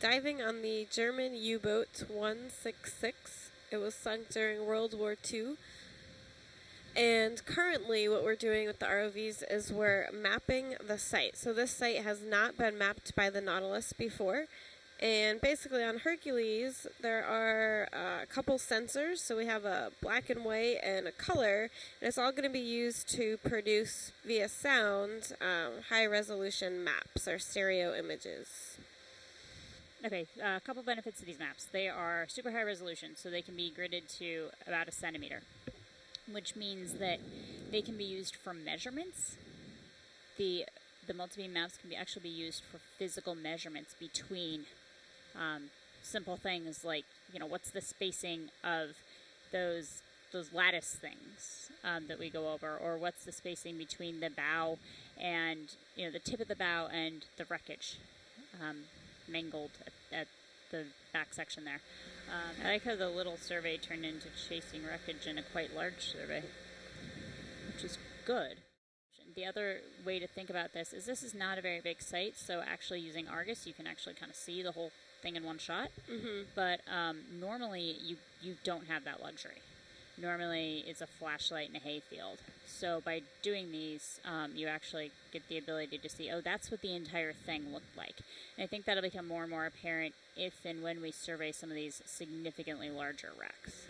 diving on the German U boat 166. It was sunk during World War II. And currently, what we're doing with the ROVs is we're mapping the site. So, this site has not been mapped by the Nautilus before. And basically, on Hercules, there are uh, a couple sensors. So, we have a black and white and a color. And it's all going to be used to produce, via sound, um, high resolution maps or stereo images. Okay, uh, a couple benefits of these maps. They are super high resolution, so they can be gridded to about a centimeter which means that they can be used for measurements. The the multibeam maps can be actually be used for physical measurements between um, simple things like you know what's the spacing of those those lattice things um, that we go over, or what's the spacing between the bow and you know the tip of the bow and the wreckage um, mangled at, at the back section there. Um, I like how the little survey turned into chasing wreckage in a quite large survey, which is good. The other way to think about this is this is not a very big site, so actually using Argus, you can actually kind of see the whole thing in one shot. Mm-hmm. But um, normally, you you don't have that luxury. Normally, it's a flashlight in a hayfield. So by doing these, um, you actually get the ability to see, oh, that's what the entire thing looked like. And I think that'll become more and more apparent if and when we survey some of these significantly larger wrecks.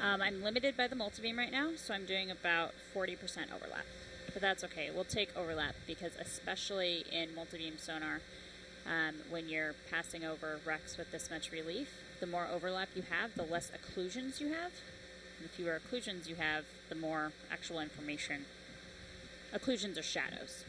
Um, I'm limited by the multibeam right now, so I'm doing about 40% overlap. But that's okay. We'll take overlap because, especially in multibeam sonar, um, when you're passing over wrecks with this much relief, the more overlap you have, the less occlusions you have, the fewer occlusions you have, the more actual information. Occlusions are shadows.